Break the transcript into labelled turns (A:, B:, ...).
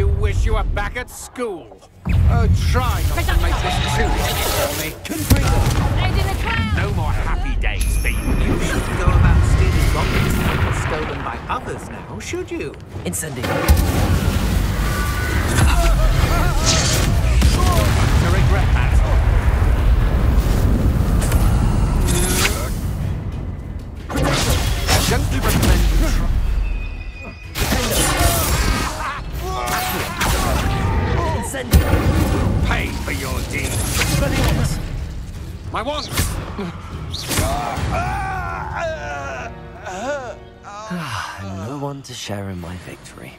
A: you wish you were back at school. Oh, try not to make this too easy for me.
B: Head in a cloud!
A: No more happy days for you.
C: You shouldn't go about stealing rockets that were stolen by others now, should you?
D: Incendio.
A: To regret that. Don't you
D: Incendio.
A: Pay for your deeds. My wand!
D: Ah, no one to share in my victory.